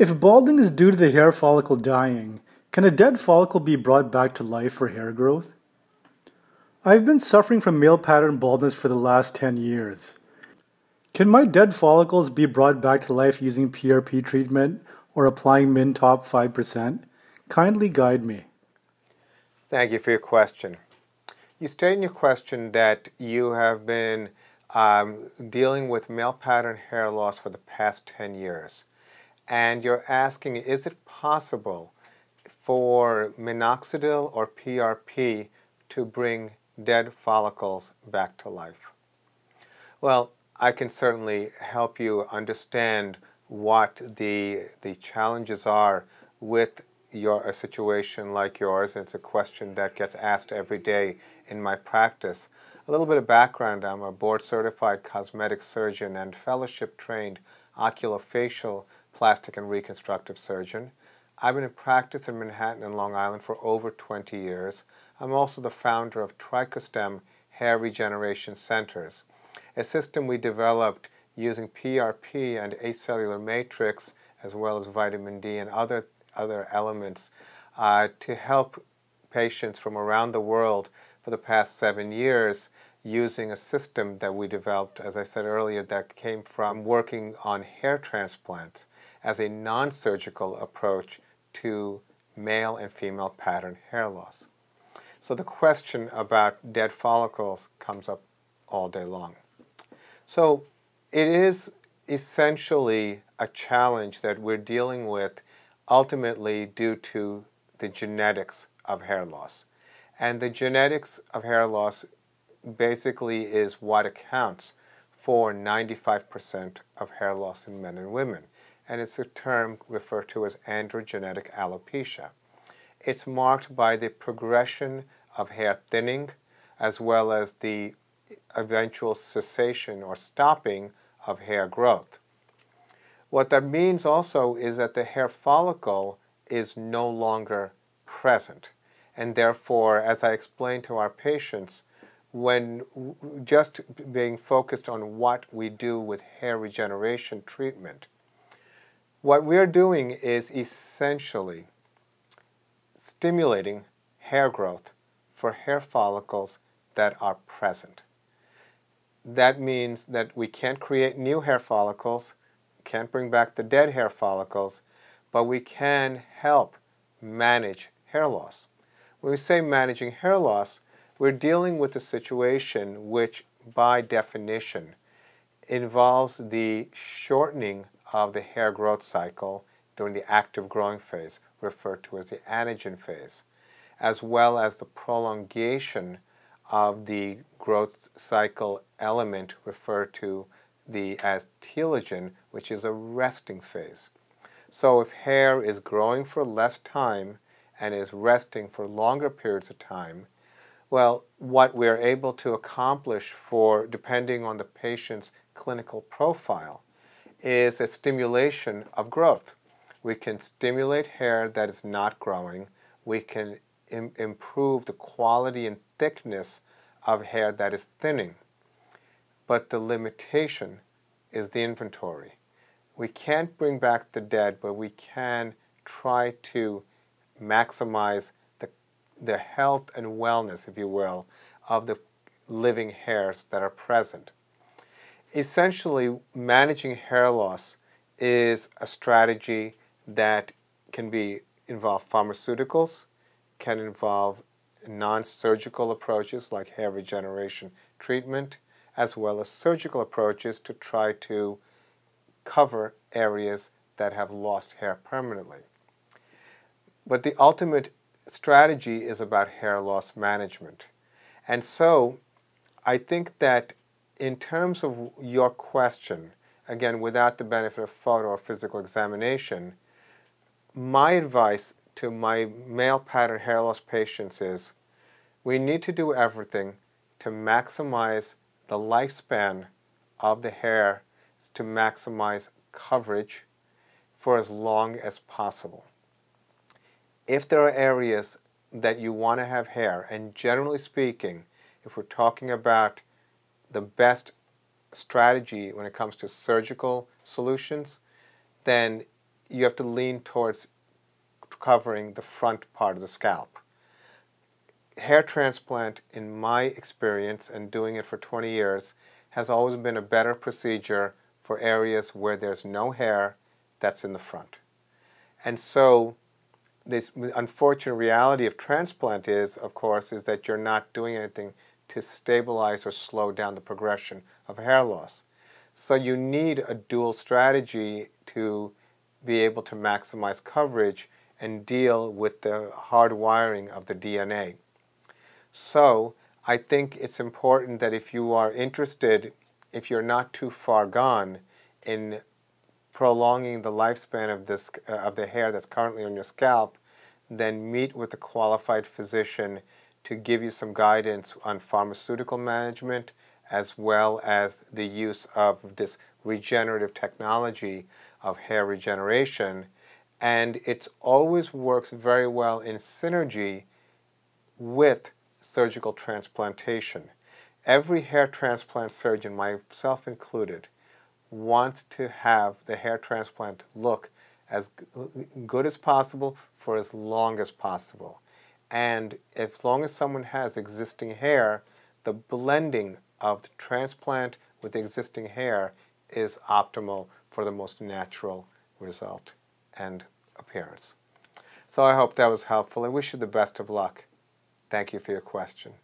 If balding is due to the hair follicle dying, can a dead follicle be brought back to life for hair growth? I've been suffering from male pattern baldness for the last 10 years. Can my dead follicles be brought back to life using PRP treatment or applying Mintop 5%? Kindly guide me. Thank you for your question. You state in your question that you have been um, dealing with male pattern hair loss for the past 10 years. And you're asking, is it possible for minoxidil or PRP to bring dead follicles back to life? Well, I can certainly help you understand what the, the challenges are with your, a situation like yours. It's a question that gets asked every day in my practice. A little bit of background, I'm a board certified cosmetic surgeon and fellowship trained oculofacial plastic and reconstructive surgeon. I've been in practice in Manhattan and Long Island for over 20 years. I'm also the founder of TrichoStem Hair Regeneration Centers a system we developed using PRP and acellular matrix as well as vitamin D and other, other elements uh, to help patients from around the world for the past seven years using a system that we developed, as I said earlier, that came from working on hair transplants as a non-surgical approach to male and female pattern hair loss. So the question about dead follicles comes up all day long. So it is essentially a challenge that we're dealing with ultimately due to the genetics of hair loss. And the genetics of hair loss basically is what accounts for 95% of hair loss in men and women. And it's a term referred to as androgenetic alopecia. It's marked by the progression of hair thinning as well as the eventual cessation or stopping of hair growth. What that means also is that the hair follicle is no longer present. And therefore, as I explained to our patients, when just being focused on what we do with hair regeneration treatment, what we're doing is essentially stimulating hair growth for hair follicles that are present that means that we can't create new hair follicles, can't bring back the dead hair follicles, but we can help manage hair loss. When we say managing hair loss, we're dealing with a situation which, by definition, involves the shortening of the hair growth cycle during the active growing phase, referred to as the anagen phase, as well as the prolongation of the growth cycle element referred to the as telogen, which is a resting phase. So if hair is growing for less time and is resting for longer periods of time, well, what we're able to accomplish for, depending on the patient's clinical profile, is a stimulation of growth. We can stimulate hair that is not growing. We can Im improve the quality and thickness of hair that is thinning. But the limitation is the inventory. We can't bring back the dead, but we can try to maximize the, the health and wellness, if you will, of the living hairs that are present. Essentially, managing hair loss is a strategy that can be involve pharmaceuticals, can involve non-surgical approaches like hair regeneration treatment, as well as surgical approaches to try to cover areas that have lost hair permanently. But the ultimate strategy is about hair loss management. And so I think that in terms of your question, again, without the benefit of photo or physical examination, my advice to my male pattern hair loss patients is we need to do everything to maximize the lifespan of the hair to maximize coverage for as long as possible. If there are areas that you want to have hair, and generally speaking, if we're talking about the best strategy when it comes to surgical solutions, then you have to lean towards covering the front part of the scalp. Hair transplant, in my experience and doing it for 20 years, has always been a better procedure for areas where there's no hair that's in the front. And so this unfortunate reality of transplant is, of course, is that you're not doing anything to stabilize or slow down the progression of hair loss. So you need a dual strategy to be able to maximize coverage and deal with the hard wiring of the DNA. So I think it's important that if you are interested, if you're not too far gone in prolonging the lifespan of, this, uh, of the hair that's currently on your scalp, then meet with a qualified physician to give you some guidance on pharmaceutical management as well as the use of this regenerative technology of hair regeneration. And it always works very well in synergy with surgical transplantation. Every hair transplant surgeon, myself included, wants to have the hair transplant look as good as possible for as long as possible. And as long as someone has existing hair, the blending of the transplant with the existing hair is optimal for the most natural result and appearance. So I hope that was helpful. I wish you the best of luck. Thank you for your question.